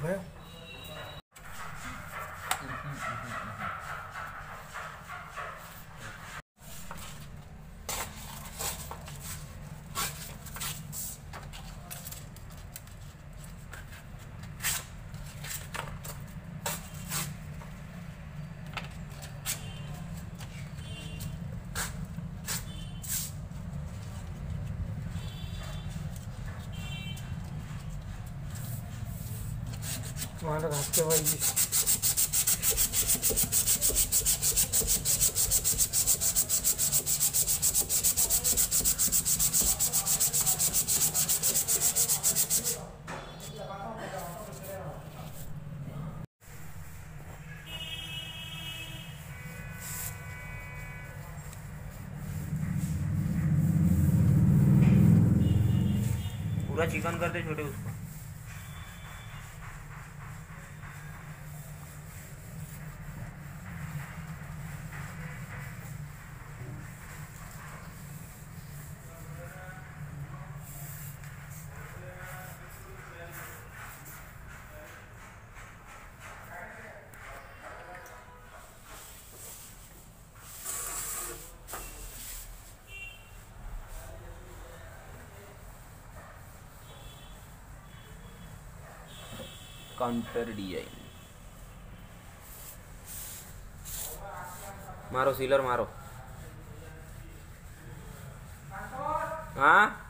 不 मानो रास्ते भाई जी पूरा चिकन कर दे छोटे उसको। काउंटर डिज़ाइन मारो सीलर मारो। हाँ?